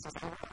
says, I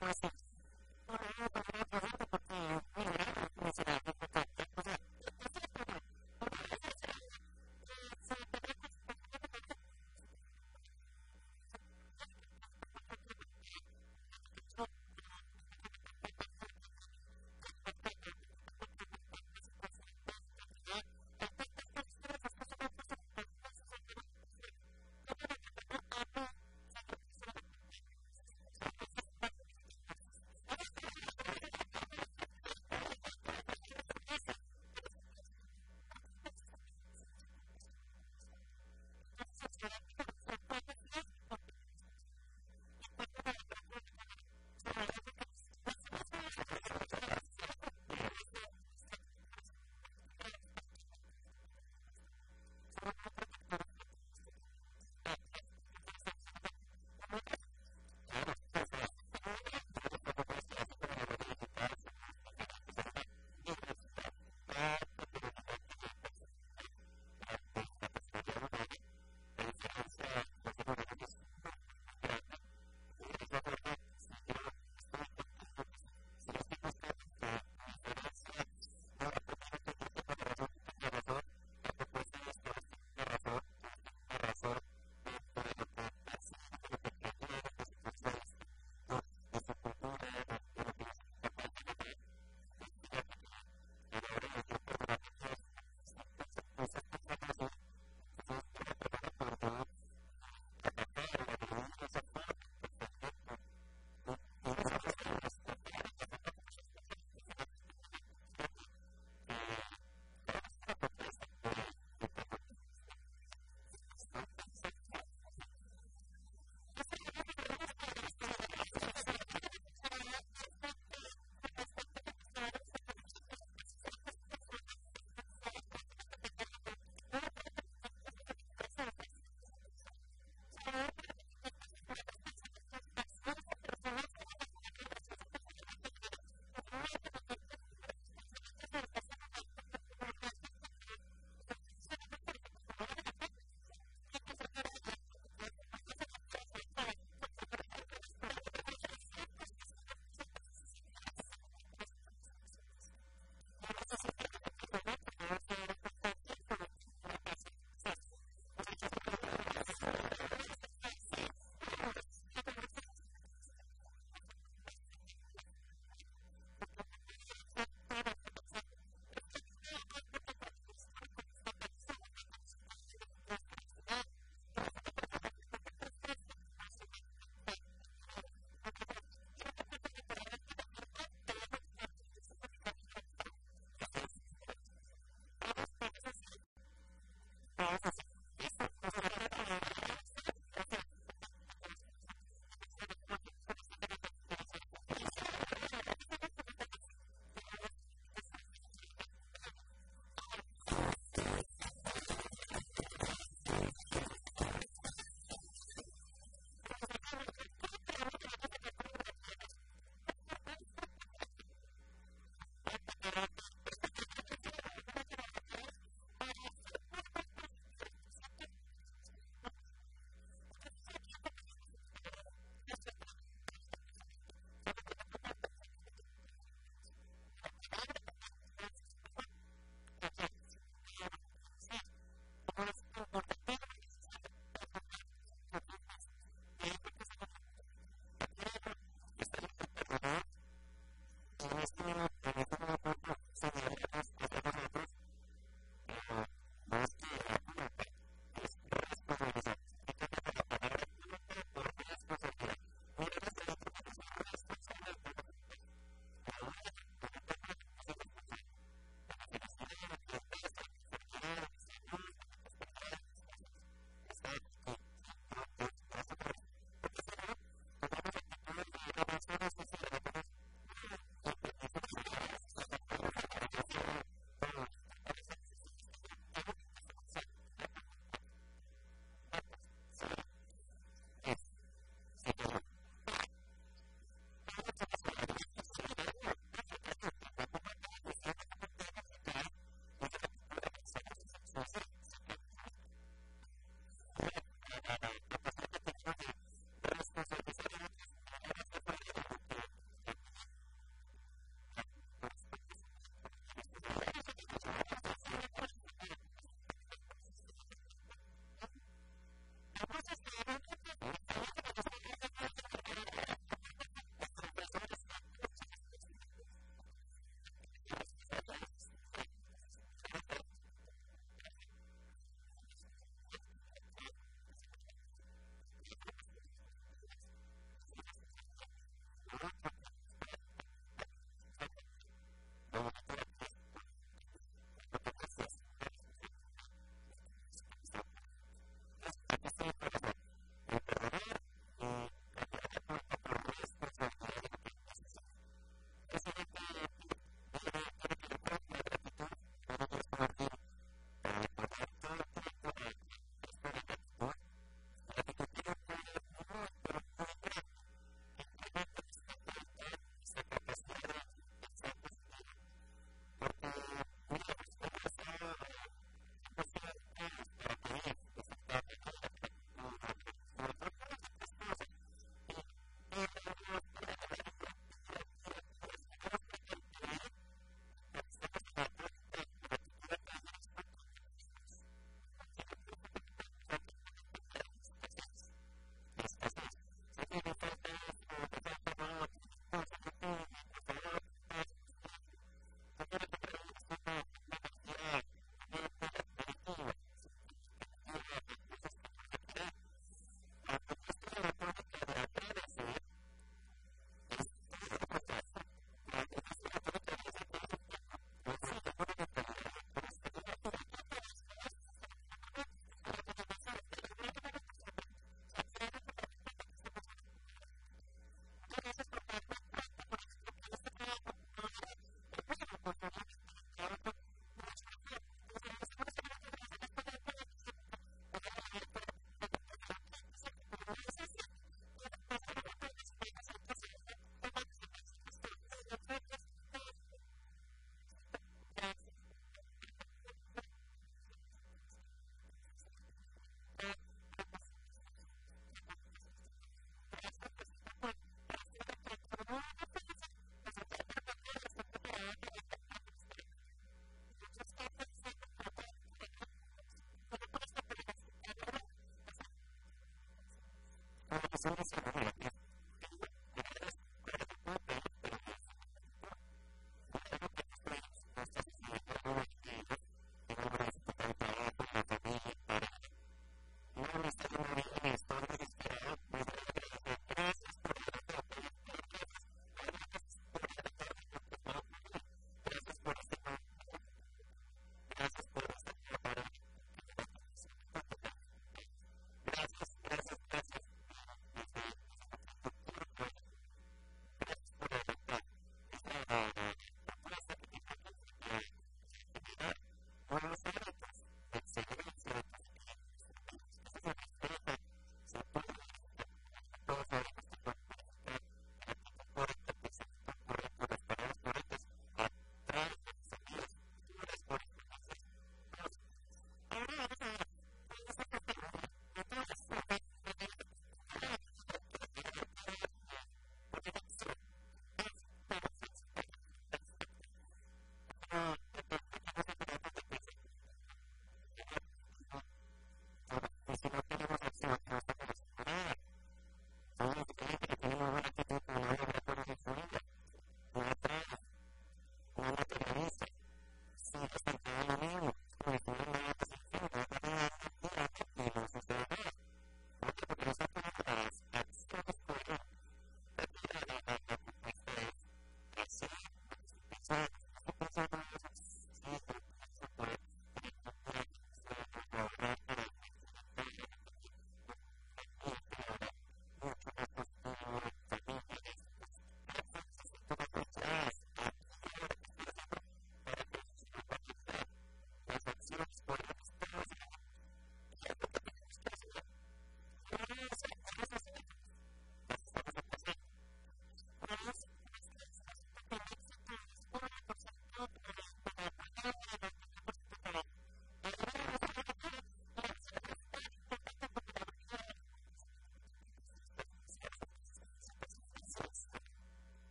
Gracias. Gracias.